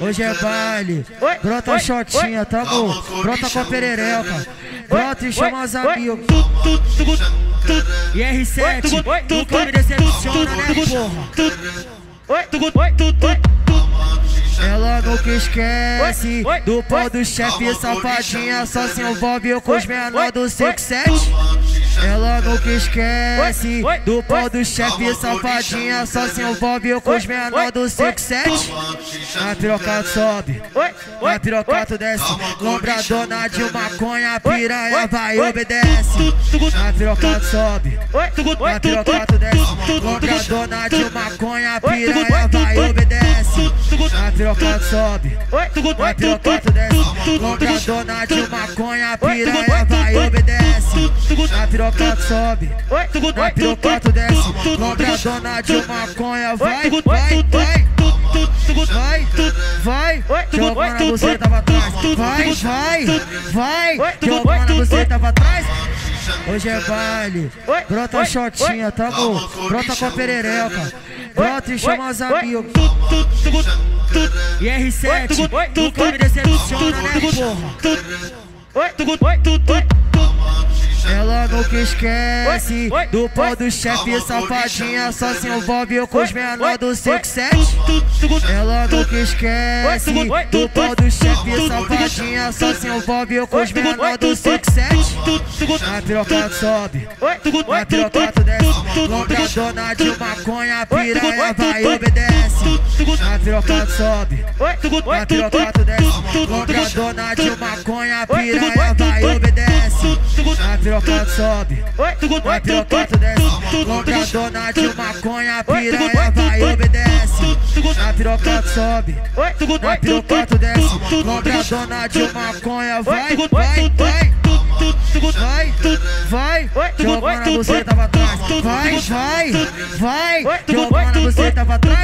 Hoje é baile, brota shotinha, tá bom? Brota com a perereca, brota e chama os amigos. E R7, nunca me decepciona, né, porra? Ela nunca esquece do pau do chefe, safadinha, só se envolve com os menores do 57. Ela nunca esquece do pau do chefe, safadinha, só se envolve com os menores do 57. Na piroca sobe, na piroca tu desce, lombradona de maconha, piranha vai obedece. Na piroca sobe, na piroca tu desce, lombradona de maconha, piranha vai obedece. Na piroca sobe, na piroca tu desce, lombradona de maconha, piranha vai obedece. Na piroca sobe, na piroca tu desce, lombradona de maconha, vai, vai, vai. Vai, vai, jogando na buceta pra trás. Vai, vai, vai, jogando na buceta pra trás. Hoje é baile, brota shotinha, tá bom? Brota com a perereca, brota e chama os amigos. E R7, nunca me decepciona, né, porra? Ela nunca esquece do pau do chefe, safadinha, só se envolve com os menores do 57. Ela nunca esquece do pau do chefe, safadinha, só se envolve com os menores do 57. Na piroca sobe, na piroca tu desce, lombradona de maconha, piranha vai obedece. Na piroca sobe, na piroca tu desce, lombradona de maconha, piranha vai obedece. Na piroca sobe, na piroca desce, lombradona de maconha, piranha vai obedece. Na piroca sobe, na piroca desce, lombradona de maconha vai, vai, vai. Vai, vai, jogando na buceta pra trás. Vai, vai, vai, jogando na buceta pra trás.